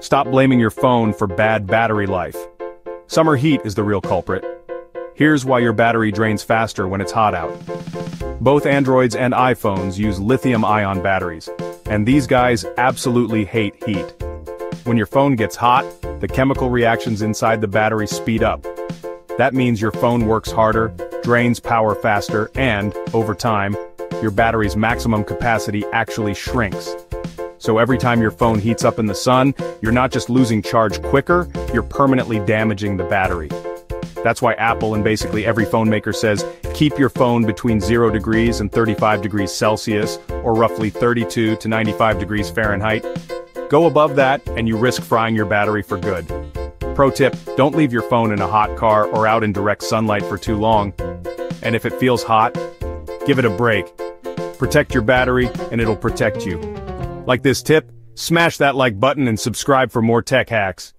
Stop blaming your phone for bad battery life. Summer heat is the real culprit. Here's why your battery drains faster when it's hot out. Both Androids and iPhones use lithium-ion batteries, and these guys absolutely hate heat. When your phone gets hot, the chemical reactions inside the battery speed up. That means your phone works harder, drains power faster, and, over time, your battery's maximum capacity actually shrinks. So every time your phone heats up in the sun, you're not just losing charge quicker, you're permanently damaging the battery. That's why Apple and basically every phone maker says, keep your phone between 0 degrees and 35 degrees Celsius, or roughly 32 to 95 degrees Fahrenheit. Go above that, and you risk frying your battery for good. Pro tip, don't leave your phone in a hot car or out in direct sunlight for too long. And if it feels hot, give it a break. Protect your battery, and it'll protect you. Like this tip, smash that like button and subscribe for more tech hacks.